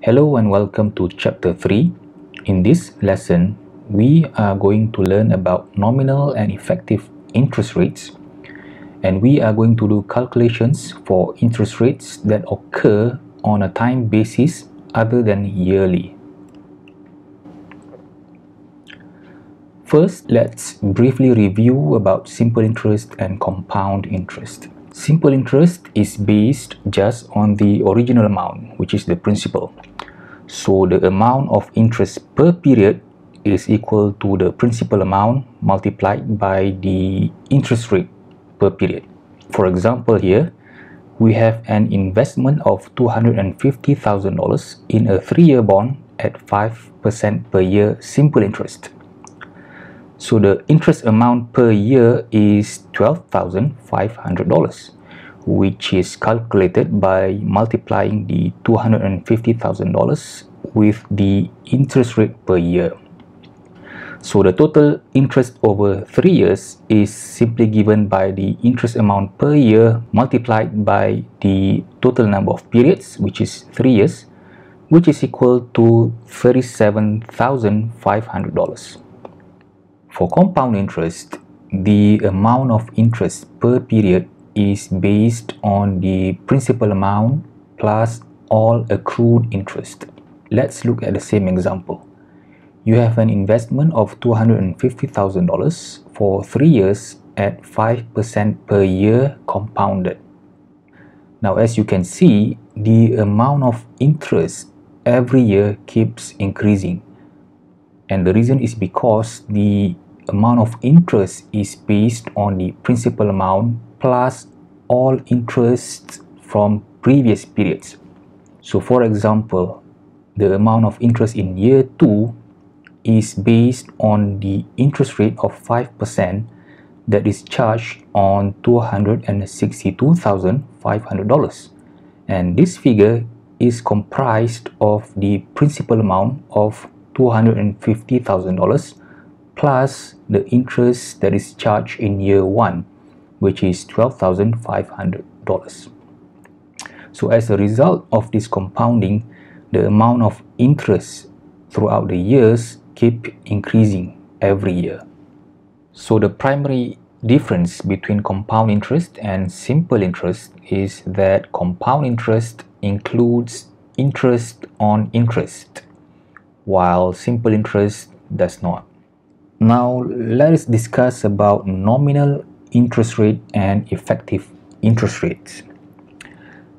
Hello and welcome to chapter 3. In this lesson, we are going to learn about nominal and effective interest rates and we are going to do calculations for interest rates that occur on a time basis other than yearly. First, let's briefly review about simple interest and compound interest. Simple interest is based just on the original amount, which is the principal. So the amount of interest per period is equal to the principal amount multiplied by the interest rate per period. For example here, we have an investment of $250,000 in a 3-year bond at 5% per year simple interest. So the interest amount per year is $12,500 which is calculated by multiplying the $250,000 with the interest rate per year. So the total interest over 3 years is simply given by the interest amount per year multiplied by the total number of periods which is 3 years which is equal to $37,500. For compound interest, the amount of interest per period is based on the principal amount plus all accrued interest. Let's look at the same example. You have an investment of $250,000 for 3 years at 5% per year compounded. Now as you can see, the amount of interest every year keeps increasing. And the reason is because the amount of interest is based on the principal amount plus all interest from previous periods. So for example, the amount of interest in year 2 is based on the interest rate of 5% that is charged on $262,500 and this figure is comprised of the principal amount of $250,000 plus the interest that is charged in year 1 which is $12,500. So as a result of this compounding, the amount of interest throughout the years keep increasing every year. So the primary difference between compound interest and simple interest is that compound interest includes interest on interest while simple interest does not. Now let us discuss about nominal interest rate and effective interest rates.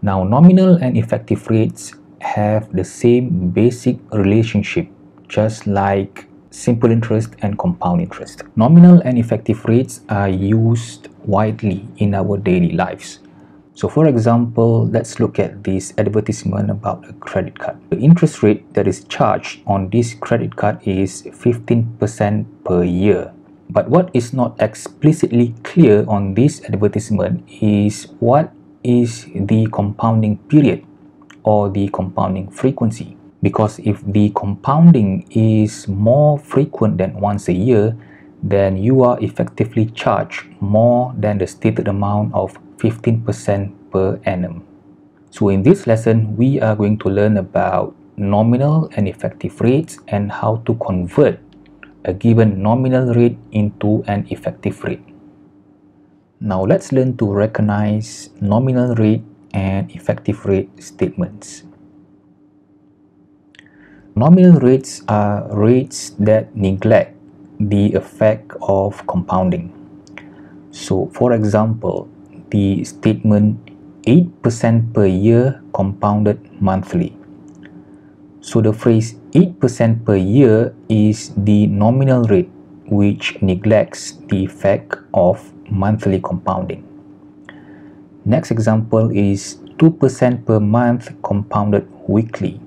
Now nominal and effective rates have the same basic relationship just like simple interest and compound interest. Nominal and effective rates are used widely in our daily lives. So for example, let's look at this advertisement about a credit card. The interest rate that is charged on this credit card is 15% per year. But what is not explicitly clear on this advertisement is what is the compounding period or the compounding frequency. Because if the compounding is more frequent than once a year, then you are effectively charged more than the stated amount of 15% per annum. So in this lesson, we are going to learn about nominal and effective rates and how to convert a given nominal rate into an effective rate. Now let's learn to recognize nominal rate and effective rate statements. Nominal rates are rates that neglect the effect of compounding. So for example, the statement 8% per year compounded monthly. So the phrase 8% per year is the nominal rate which neglects the effect of monthly compounding. Next example is 2% per month compounded weekly.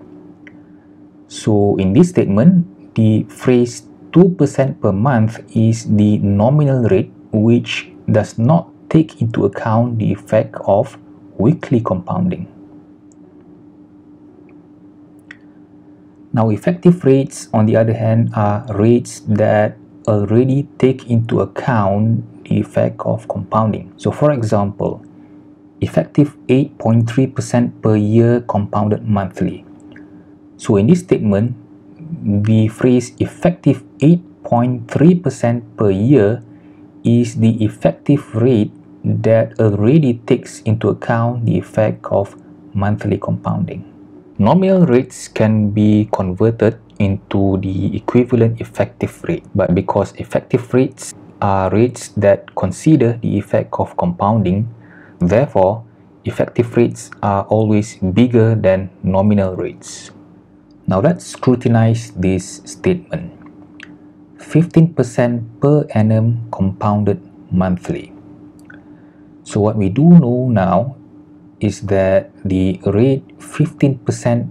So in this statement, the phrase 2% per month is the nominal rate which does not take into account the effect of weekly compounding. Now effective rates on the other hand are rates that already take into account the effect of compounding. So for example, effective 8.3% per year compounded monthly. So in this statement, the phrase effective 8.3% per year is the effective rate that already takes into account the effect of monthly compounding. Nominal rates can be converted into the equivalent effective rate, but because effective rates are rates that consider the effect of compounding, therefore, effective rates are always bigger than nominal rates. Now let's scrutinize this statement. 15% per annum compounded monthly. So what we do know now is that the rate 15%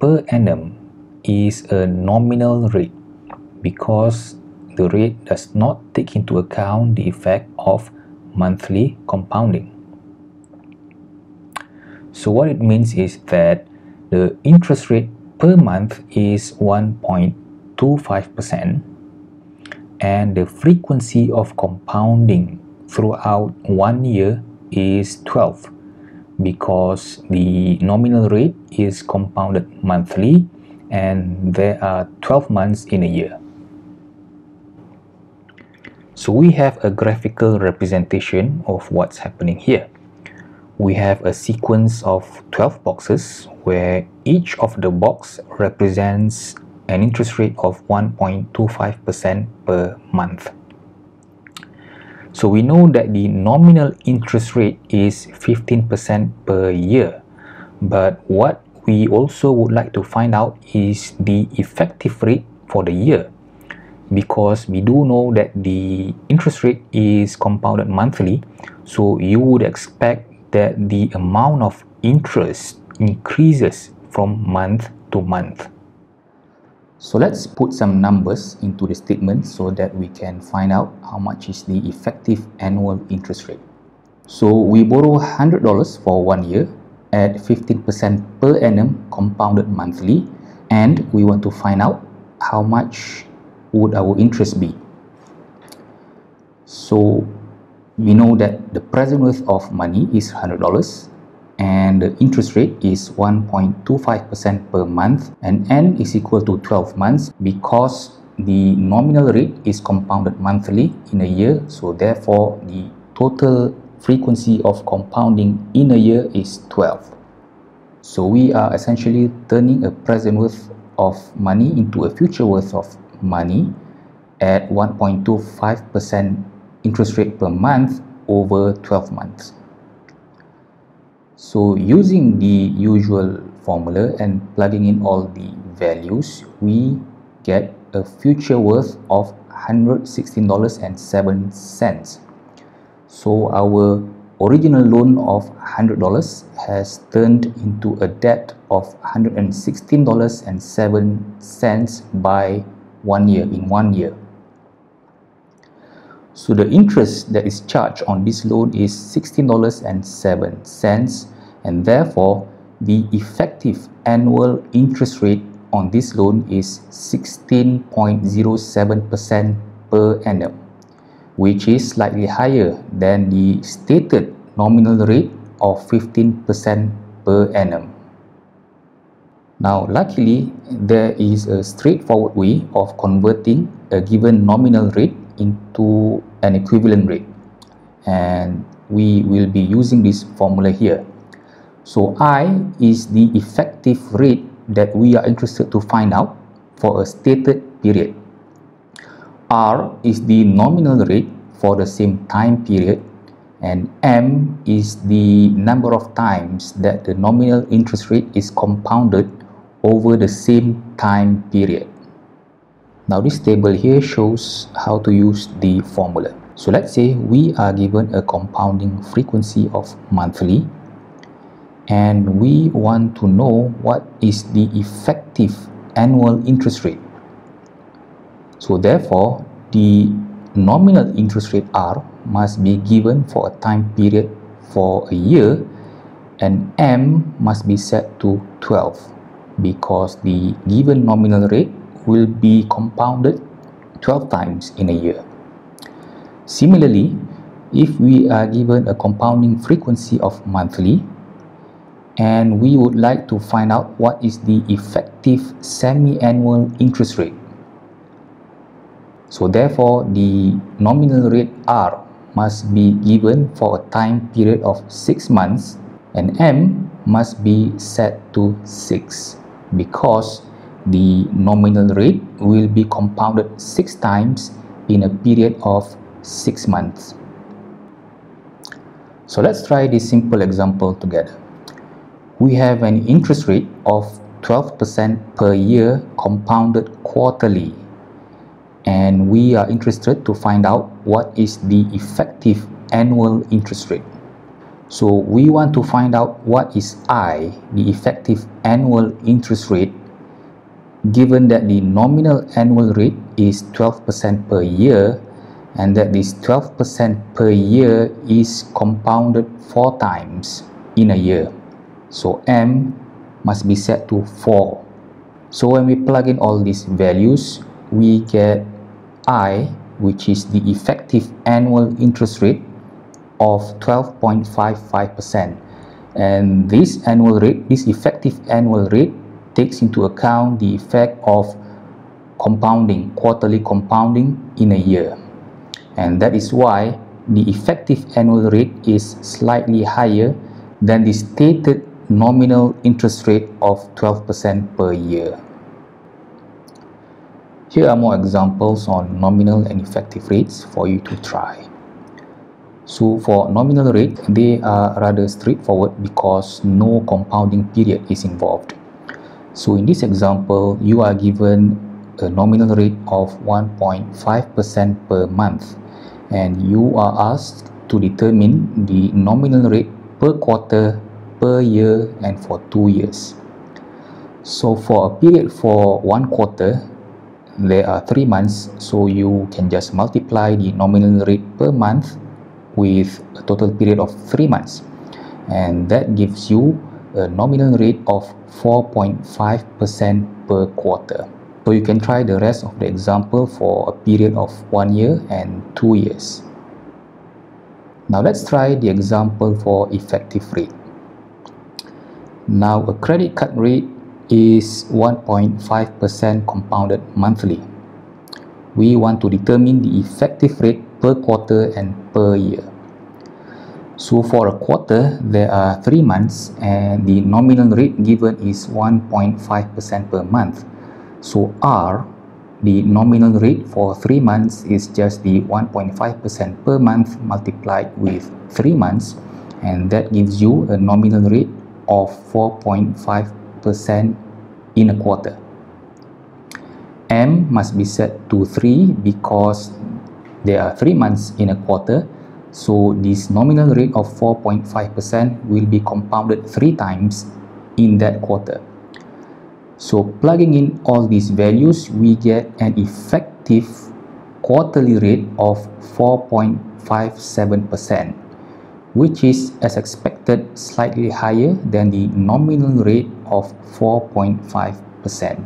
per annum is a nominal rate because the rate does not take into account the effect of monthly compounding. So what it means is that the interest rate per month is 1.25% and the frequency of compounding throughout one year is 12 because the nominal rate is compounded monthly and there are 12 months in a year. So we have a graphical representation of what's happening here. We have a sequence of 12 boxes where each of the box represents an interest rate of 1.25% per month. So we know that the nominal interest rate is 15% per year. But what we also would like to find out is the effective rate for the year. Because we do know that the interest rate is compounded monthly, so you would expect that the amount of interest increases from month to month. So let's put some numbers into the statement so that we can find out how much is the effective annual interest rate. So we borrow $100 for one year at 15% per annum compounded monthly and we want to find out how much would our interest be. So we know that the present worth of money is $100 and the interest rate is 1.25% per month and n is equal to 12 months because the nominal rate is compounded monthly in a year. So therefore the total frequency of compounding in a year is 12 so we are essentially turning a present worth of money into a future worth of money at 1.25% interest rate per month over 12 months so using the usual formula and plugging in all the values, we get a future worth of $116.07. So our original loan of $100 has turned into a debt of $116.07 by one year, in one year. So the interest that is charged on this loan is $16.07 and therefore the effective annual interest rate on this loan is 16.07% per annum which is slightly higher than the stated nominal rate of 15% per annum. Now luckily there is a straightforward way of converting a given nominal rate into an equivalent rate. And we will be using this formula here. So I is the effective rate that we are interested to find out for a stated period. R is the nominal rate for the same time period. And M is the number of times that the nominal interest rate is compounded over the same time period now this table here shows how to use the formula. So let's say we are given a compounding frequency of monthly and we want to know what is the effective annual interest rate. So therefore, the nominal interest rate R must be given for a time period for a year and M must be set to 12 because the given nominal rate will be compounded 12 times in a year. Similarly, if we are given a compounding frequency of monthly and we would like to find out what is the effective semi-annual interest rate. So therefore, the nominal rate R must be given for a time period of 6 months and M must be set to 6 because the nominal rate will be compounded 6 times in a period of 6 months. So let's try this simple example together we have an interest rate of 12% per year compounded quarterly and we are interested to find out what is the effective annual interest rate. So we want to find out what is I, the effective annual interest rate, given that the nominal annual rate is 12% per year and that this 12% per year is compounded four times in a year. So M must be set to 4. So when we plug in all these values, we get I, which is the effective annual interest rate of 12.55%. And this annual rate, this effective annual rate takes into account the effect of compounding, quarterly compounding in a year. And that is why the effective annual rate is slightly higher than the stated nominal interest rate of 12% per year. Here are more examples on nominal and effective rates for you to try. So for nominal rate, they are rather straightforward because no compounding period is involved. So in this example, you are given a nominal rate of 1.5% per month and you are asked to determine the nominal rate per quarter per year and for two years. So for a period for one quarter, there are three months, so you can just multiply the nominal rate per month with a total period of three months. And that gives you a nominal rate of 4.5% per quarter. So you can try the rest of the example for a period of one year and two years. Now let's try the example for effective rate. Now a credit card rate is 1.5% compounded monthly. We want to determine the effective rate per quarter and per year. So for a quarter, there are three months and the nominal rate given is 1.5% per month. So R, the nominal rate for three months is just the 1.5% per month multiplied with three months and that gives you a nominal rate of 4.5% in a quarter. M must be set to 3 because there are 3 months in a quarter. So this nominal rate of 4.5% will be compounded 3 times in that quarter. So plugging in all these values, we get an effective quarterly rate of 4.57% which is as expected slightly higher than the nominal rate of 4.5%.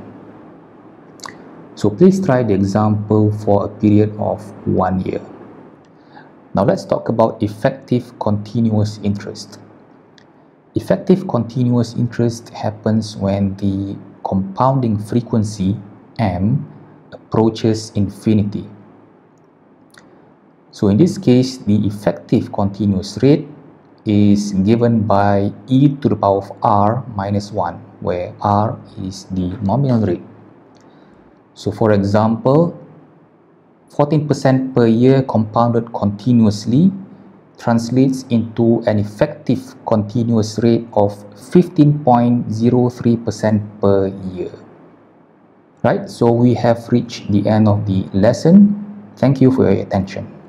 So please try the example for a period of one year. Now let's talk about effective continuous interest. Effective continuous interest happens when the compounding frequency m approaches infinity so in this case, the effective continuous rate is given by e to the power of r minus 1, where r is the nominal rate. So for example, 14% per year compounded continuously translates into an effective continuous rate of 15.03% per year. Right, so we have reached the end of the lesson. Thank you for your attention.